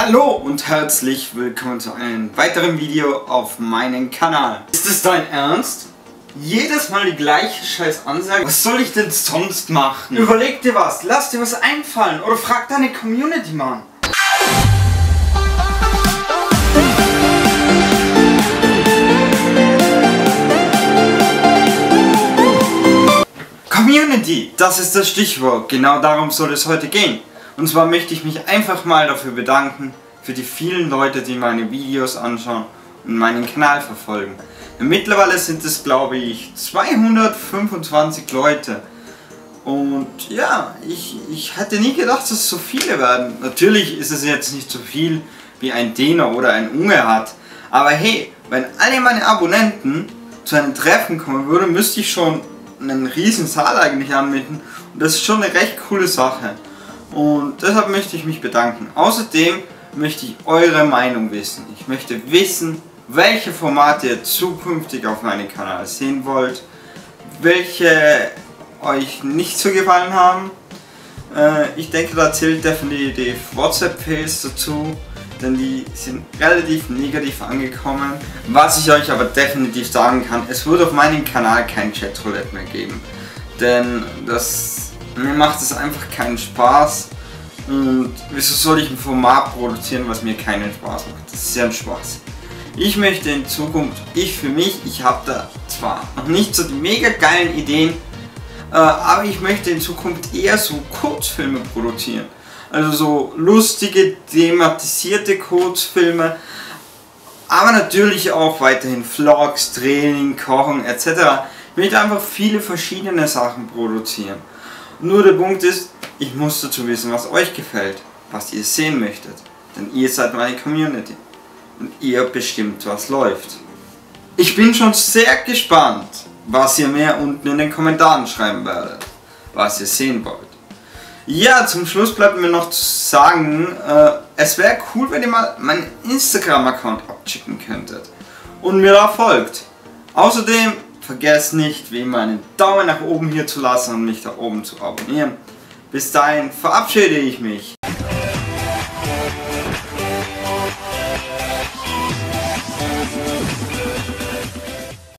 Hallo und herzlich willkommen zu einem weiteren Video auf meinem Kanal. Ist es dein Ernst? Jedes Mal die gleiche scheiß Ansage? Was soll ich denn sonst machen? Überleg dir was, lass dir was einfallen oder frag deine Community, Mann. Community, das ist das Stichwort. Genau darum soll es heute gehen. Und zwar möchte ich mich einfach mal dafür bedanken, für die vielen Leute, die meine Videos anschauen und meinen Kanal verfolgen. Mittlerweile sind es, glaube ich, 225 Leute. Und ja, ich, ich hätte nie gedacht, dass es so viele werden. Natürlich ist es jetzt nicht so viel, wie ein Däner oder ein Unge hat. Aber hey, wenn alle meine Abonnenten zu einem Treffen kommen würden, müsste ich schon einen riesen Saal eigentlich anmieten. Und das ist schon eine recht coole Sache. Und deshalb möchte ich mich bedanken. Außerdem möchte ich eure Meinung wissen. Ich möchte wissen, welche Formate ihr zukünftig auf meinem Kanal sehen wollt, welche euch nicht so gefallen haben. Äh, ich denke, da zählt definitiv WhatsApp-Fails dazu, denn die sind relativ negativ angekommen. Was ich euch aber definitiv sagen kann, es wird auf meinem Kanal kein Chatroulette mehr geben, denn das mir macht es einfach keinen Spaß. Und wieso soll ich ein Format produzieren, was mir keinen Spaß macht? Das ist ja ein Spaß. Ich möchte in Zukunft, ich für mich, ich habe da zwar noch nicht so die mega geilen Ideen, äh, aber ich möchte in Zukunft eher so Kurzfilme produzieren. Also so lustige, thematisierte Kurzfilme, aber natürlich auch weiterhin Vlogs, Training, Kochen etc. Ich möchte einfach viele verschiedene Sachen produzieren. Nur der Punkt ist, ich muss dazu wissen, was euch gefällt, was ihr sehen möchtet. Denn ihr seid meine Community. Und ihr bestimmt, was läuft. Ich bin schon sehr gespannt, was ihr mir unten in den Kommentaren schreiben werdet. Was ihr sehen wollt. Ja, zum Schluss bleibt mir noch zu sagen, äh, es wäre cool, wenn ihr mal meinen Instagram-Account abchecken könntet. Und mir da folgt. Außerdem Vergesst nicht, wie immer einen Daumen nach oben hier zu lassen und mich da oben zu abonnieren. Bis dahin verabschiede ich mich.